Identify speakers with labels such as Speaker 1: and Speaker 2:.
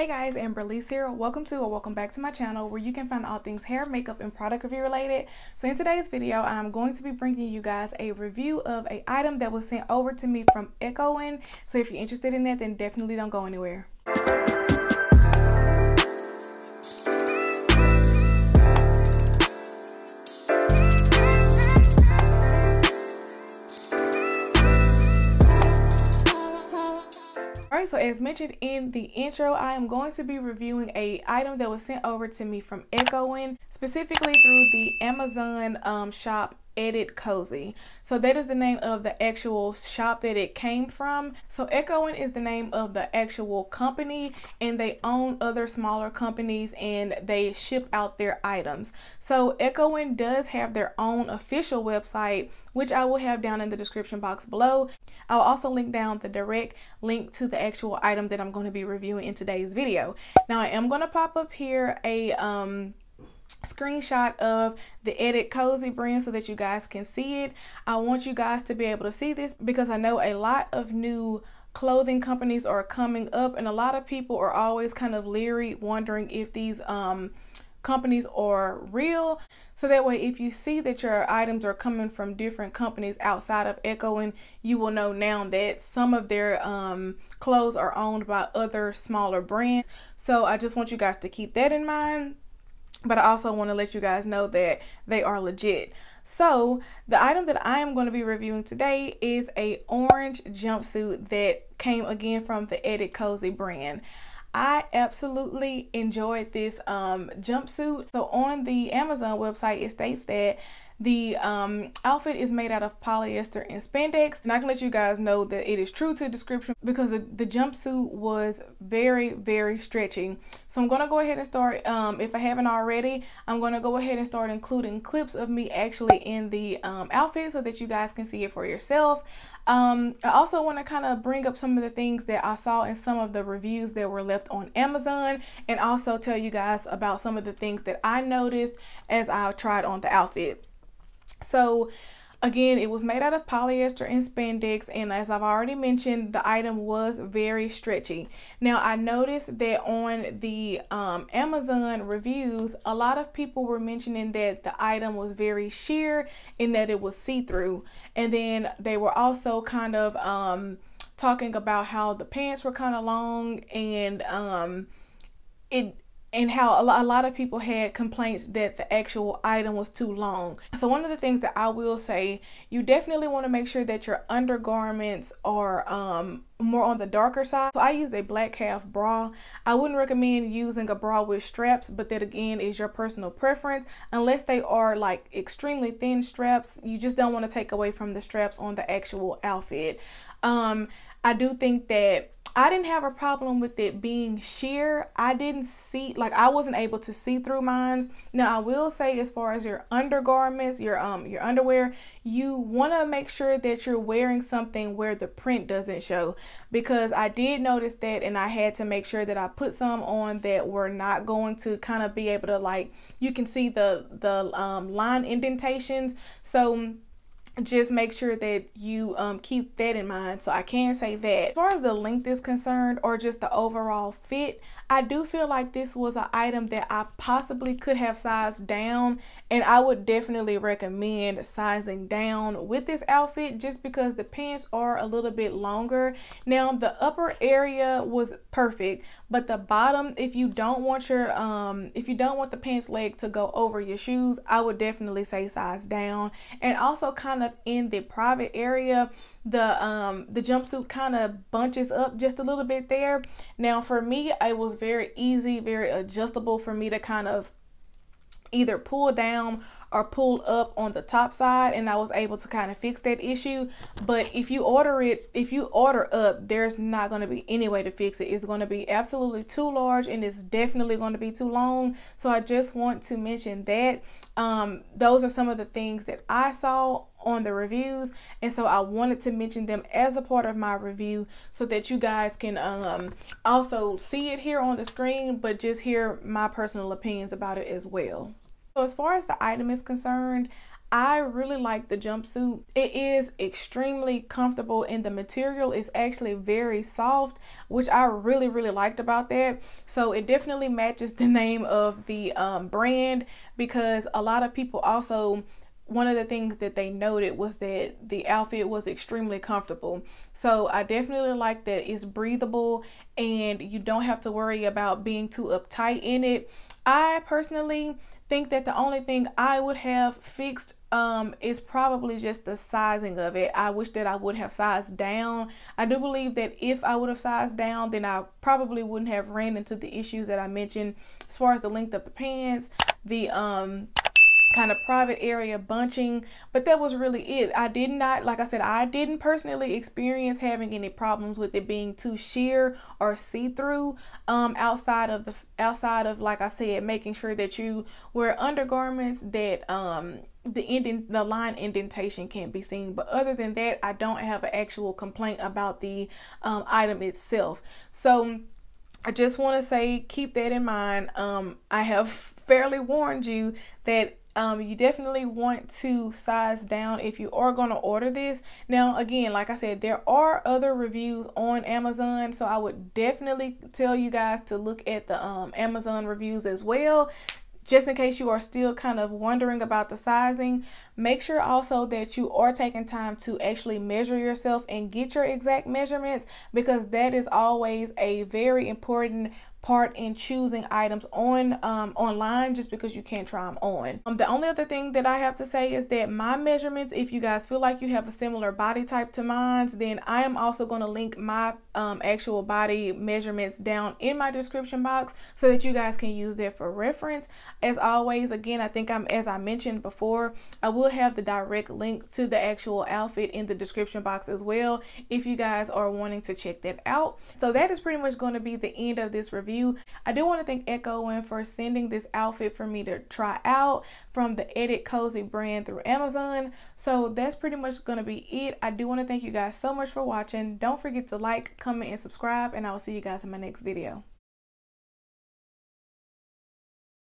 Speaker 1: Hey guys, Amber Alycee here. Welcome to or welcome back to my channel where you can find all things hair, makeup, and product review related. So in today's video, I'm going to be bringing you guys a review of a item that was sent over to me from Echoine. So if you're interested in that, then definitely don't go anywhere. Alright, so as mentioned in the intro, I am going to be reviewing a item that was sent over to me from Echoine, specifically through the Amazon um, shop Edit Cozy. So that is the name of the actual shop that it came from. So Echoine is the name of the actual company and they own other smaller companies and they ship out their items. So Echoine does have their own official website which I will have down in the description box below. I'll also link down the direct link to the actual item that I'm going to be reviewing in today's video. Now I am going to pop up here a um screenshot of the edit cozy brand so that you guys can see it. I want you guys to be able to see this because i know a lot of new clothing companies are coming up and a lot of people are always kind of leery wondering if these um companies are real. So that way if you see that your items are coming from different companies outside of Echoine you will know now that some of their um, clothes are owned by other smaller brands. So i just want you guys to keep that in mind but I also want to let you guys know that they are legit. So the item that I am going to be reviewing today is a orange jumpsuit that came again from the Edit Cozy brand. I absolutely enjoyed this um, jumpsuit. So on the Amazon website, it states that the um, outfit is made out of polyester and spandex. And I can let you guys know that it is true to description because the, the jumpsuit was very, very stretchy. So I'm going to go ahead and start, um, if I haven't already, I'm going to go ahead and start including clips of me actually in the um, outfit so that you guys can see it for yourself. Um, I also want to kind of bring up some of the things that I saw in some of the reviews that were left on Amazon and also tell you guys about some of the things that I noticed as I tried on the outfit. So again, it was made out of polyester and spandex and as I've already mentioned, the item was very stretchy. Now I noticed that on the um, Amazon reviews, a lot of people were mentioning that the item was very sheer and that it was see-through. And then they were also kind of um, talking about how the pants were kind of long and um, it and how a lot of people had complaints that the actual item was too long. So one of the things that I will say, you definitely want to make sure that your undergarments are um, more on the darker side. So I use a black calf bra. I wouldn't recommend using a bra with straps, but that again is your personal preference. Unless they are like extremely thin straps, you just don't want to take away from the straps on the actual outfit. Um, I do think that I didn't have a problem with it being sheer. I didn't see like I wasn't able to see through mines. Now I will say as far as your undergarments, your um your underwear, you want to make sure that you're wearing something where the print doesn't show because I did notice that and I had to make sure that I put some on that were not going to kind of be able to like you can see the the um line indentations. So just make sure that you um, keep that in mind. So I can say that. As far as the length is concerned or just the overall fit, I do feel like this was an item that I possibly could have sized down and I would definitely recommend sizing down with this outfit just because the pants are a little bit longer. Now the upper area was perfect but the bottom if you don't want your um if you don't want the pants leg to go over your shoes I would definitely say size down and also kind of in the private area the um the jumpsuit kind of bunches up just a little bit there now for me it was very easy very adjustable for me to kind of either pull down or pull up on the top side and I was able to kind of fix that issue. But if you order it if you order up there's not going to be any way to fix it. It's going to be absolutely too large and it's definitely going to be too long. So I just want to mention that um, those are some of the things that I saw on the reviews and so I wanted to mention them as a part of my review so that you guys can um, also see it here on the screen but just hear my personal opinions about it as well. So as far as the item is concerned, I really like the jumpsuit. It is extremely comfortable and the material is actually very soft, which I really, really liked about that. So it definitely matches the name of the um, brand because a lot of people also one of the things that they noted was that the outfit was extremely comfortable. So I definitely like that it's breathable and you don't have to worry about being too uptight in it. I personally think that the only thing I would have fixed um, is probably just the sizing of it. I wish that I would have sized down. I do believe that if I would have sized down, then I probably wouldn't have ran into the issues that I mentioned as far as the length of the pants, the um kind of private area bunching but that was really it. I did not like i said i didn't personally experience having any problems with it being too sheer or see-through um outside of the outside of like i said making sure that you wear undergarments that um the ending the line indentation can't be seen. But other than that i don't have an actual complaint about the um, item itself. So I just want to say keep that in mind. Um, I have fairly warned you that um, you definitely want to size down if you are going to order this. Now, again, like I said, there are other reviews on Amazon, so I would definitely tell you guys to look at the um, Amazon reviews as well just in case you are still kind of wondering about the sizing, make sure also that you are taking time to actually measure yourself and get your exact measurements because that is always a very important part in choosing items on um, online just because you can't try them on. Um, the only other thing that I have to say is that my measurements, if you guys feel like you have a similar body type to mine, then I am also going to link my um, actual body measurements down in my description box so that you guys can use that for reference. As always, again, I think I'm as I mentioned before, I will have the direct link to the actual outfit in the description box as well if you guys are wanting to check that out. So that is pretty much going to be the end of this review. I do want to thank Echoine for sending this outfit for me to try out from the Edit Cozy brand through Amazon. So that's pretty much going to be it. I do want to thank you guys so much for watching. Don't forget to like, comment, and subscribe, and I will see you guys in my next video.